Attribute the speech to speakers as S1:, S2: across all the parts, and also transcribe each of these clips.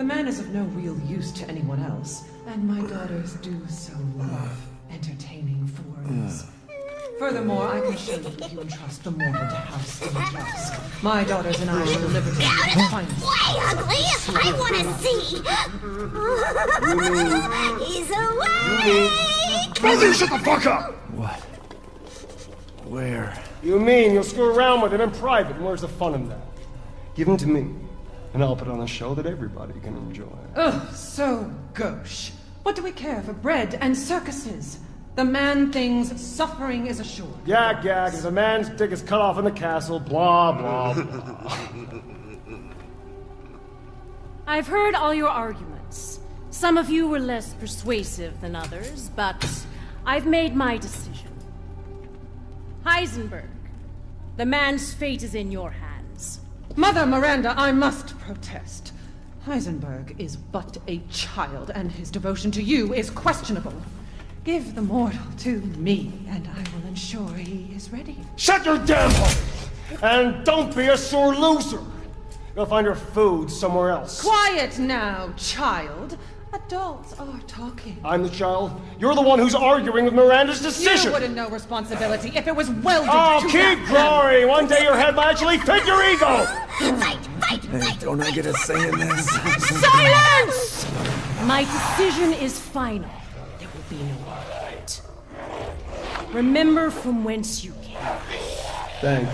S1: The man is of no real use to anyone else, and my daughters do so love entertaining foreigners. Furthermore, I can show you if you entrust the mortal to House Dimitrescu. My daughters and I shall deliver to you the finest.
S2: Way ugly! I want to see! He's awake!
S3: Brother, shut the fuck up!
S4: What? Where?
S3: You mean you'll screw around with him in private, and where's the fun in that? Give him to me, and I'll put on a show that everybody can enjoy.
S1: Ugh, so gauche. What do we care for bread and circuses? The man thinks suffering is assured.
S3: Gag, gag, if a man's dick is cut off in the castle, blah, blah, blah.
S5: I've heard all your arguments. Some of you were less persuasive than others, but I've made my decision. Heisenberg, the man's fate is in your hands.
S1: Mother Miranda, I must protest. Heisenberg is but a child, and his devotion to you is questionable. Give the mortal to me, and I will ensure he is ready.
S3: Shut your damn mouth! And don't be a sore loser! Go find your food somewhere else.
S1: Quiet now, child. Adults are talking.
S3: I'm the child. You're the one who's arguing with Miranda's decision.
S1: You wouldn't know responsibility if it was welded
S3: Oh,
S1: to
S3: keep
S1: that
S3: glory! One day your head might actually fit your ego!
S2: Fight, fight,
S4: Hey,
S2: fight!
S4: don't I get a say in this?
S5: Silence! My decision is final. There will be no argument. Remember from whence you came.
S3: Thank you.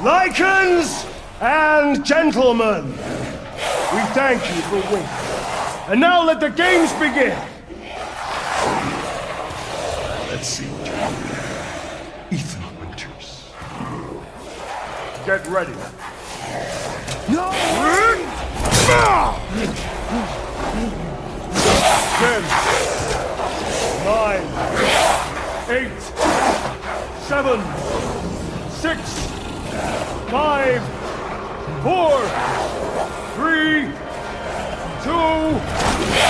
S3: Lycans and gentlemen, we thank you for winning. And now let the games begin!
S6: Let's see what you're Ethan Winters.
S3: Get ready.
S4: No!
S3: Ten, nine, eight, seven, six, five, four, three, two!